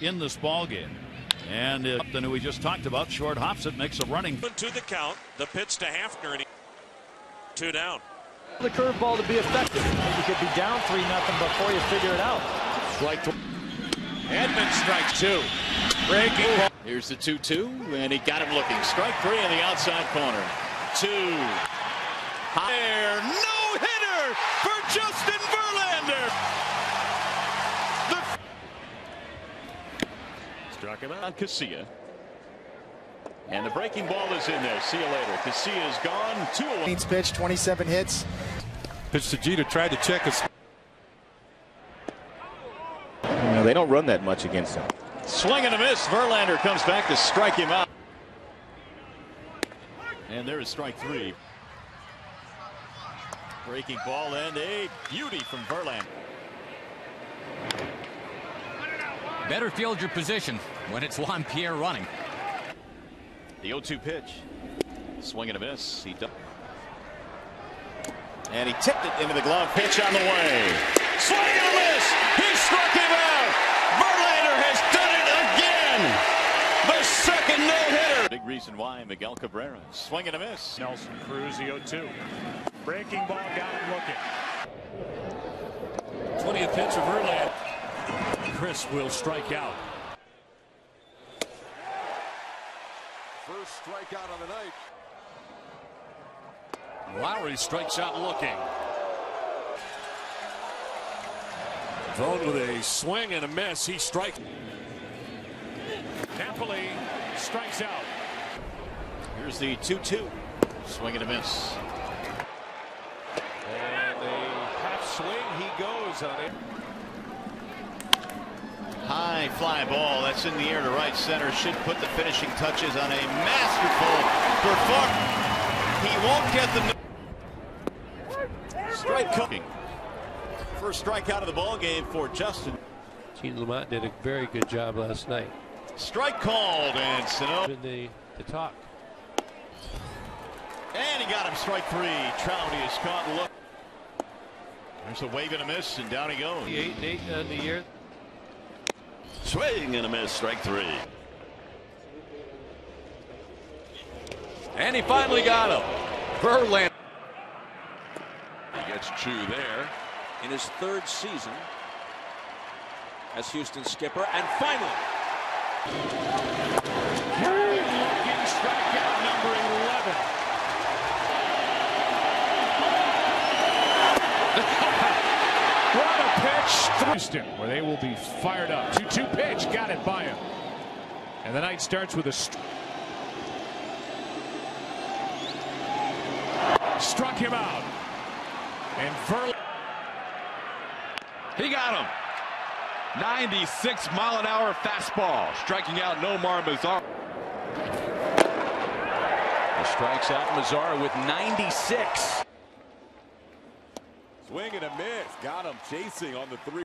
in this ball game. And uh, Upton, who we just talked about, short hops it, makes a running. To the count, the pitch to Hafner, and he, two down. The curveball to be effective. You could be down three nothing before you figure it out. Strike. Edmonds strikes two. Breaking ball. Here's the 2-2, and he got him looking. Strike three in the outside corner. Two. Higher. No hitter for Justin Verlander. Struck him out on Casilla. And the breaking ball is in there. See you later. Casilla is gone. Two away. Pitch, 27 hits. Pitch to Jeter, tried to check us. You know, they don't run that much against him. Swing and a miss. Verlander comes back to strike him out. And there is strike three. Breaking ball and a beauty from Verlander. Better field your position when it's Juan Pierre running. The 0-2 pitch. Swing and a miss. He does. And he tipped it into the glove. Pitch on the way. Swing and a miss. He struck him out. Verlander has done it again. The second no-hitter. Big reason why Miguel Cabrera. Swing and a miss. Nelson Cruz, the 0-2. Breaking ball got him looking. 20th pitch of Verlander. Chris will strike out. First strikeout on the night. Lowrie strikes out looking. Vaughn with a swing and a miss. He strikes. Napoli strikes out. Here's the 2-2. Swing and a miss. And a half swing. He goes on it. High fly ball. That's in the air to right center. Should put the finishing touches on a masterful performance. He won't get them. Strike cooking. First strikeout of the ball game for Justin. Gene Lamont did a very good job last night. Strike called and Sano. In the, the talk. And he got him strike three. Trouty is caught. Look. There's a wave and a miss, and down he goes. The eight and eight on the year. Swing and a miss. Strike three. And he finally got him. Verlander. He gets Choo there in his third season as Houston skipper. And finally, Looking strikeout number 11. what a pitch. Houston, where they will be fired up. 2-2 pitch. Got it by him. And the night starts with a struck him out. And Verlander. He got him. 96 mile an hour fastball, striking out Nomar Mazara. He strikes out Mazara with 96. Swing and a miss. Got him chasing on the three.